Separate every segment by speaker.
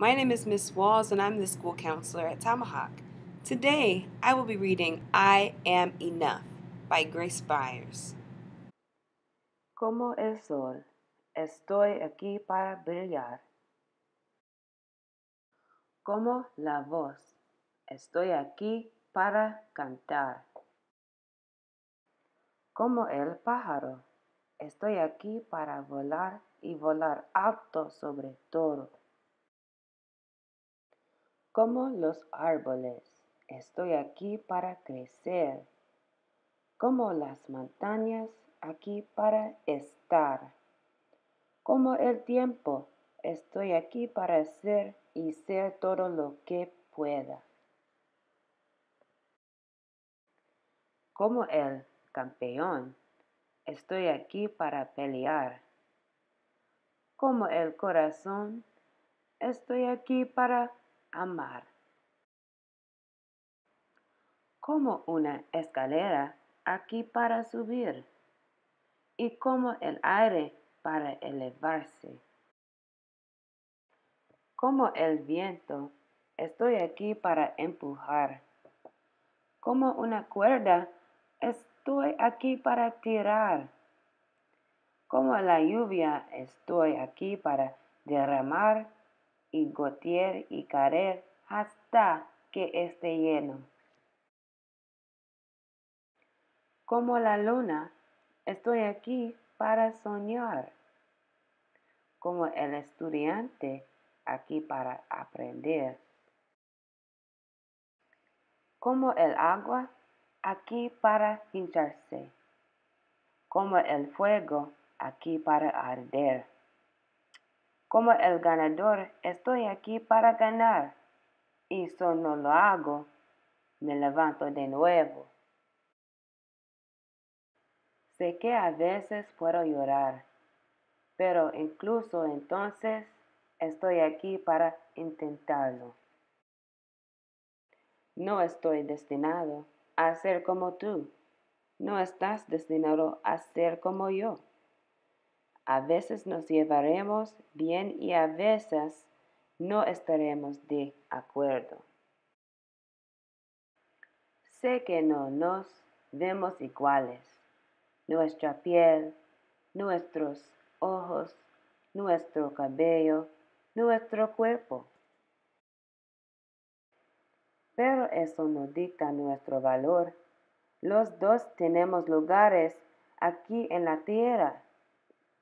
Speaker 1: My name is Miss Walls and I'm the school counselor at Tomahawk. Today, I will be reading I Am Enough by Grace Byers.
Speaker 2: Como el sol, estoy aquí para brillar. Como la voz, estoy aquí para cantar. Como el pájaro, estoy aquí para volar y volar alto sobre todo. Como los árboles, estoy aquí para crecer. Como las montañas, aquí para estar. Como el tiempo, estoy aquí para ser y ser todo lo que pueda. Como el campeón, estoy aquí para pelear. Como el corazón, estoy aquí para amar. Como una escalera aquí para subir y como el aire para elevarse. Como el viento, estoy aquí para empujar. Como una cuerda, estoy aquí para tirar. Como la lluvia, estoy aquí para derramar y gotear y caer hasta que esté lleno. Como la luna, estoy aquí para soñar. Como el estudiante, aquí para aprender. Como el agua, aquí para hincharse. Como el fuego, aquí para arder. Como el ganador, estoy aquí para ganar. Y si no lo hago, me levanto de nuevo. Sé que a veces puedo llorar, pero incluso entonces estoy aquí para intentarlo. No estoy destinado a ser como tú. No estás destinado a ser como yo. A veces nos llevaremos bien y a veces no estaremos de acuerdo. Sé que no nos vemos iguales. Nuestra piel, nuestros ojos, nuestro cabello, nuestro cuerpo. Pero eso no dicta nuestro valor. Los dos tenemos lugares aquí en la tierra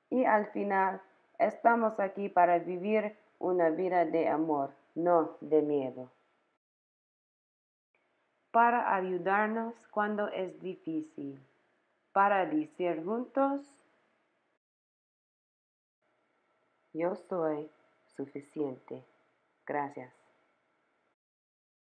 Speaker 2: y al final, estamos aquí para vivir una vida de amor, no de miedo. Para ayudarnos cuando es difícil. Para decir juntos, yo soy suficiente. Gracias.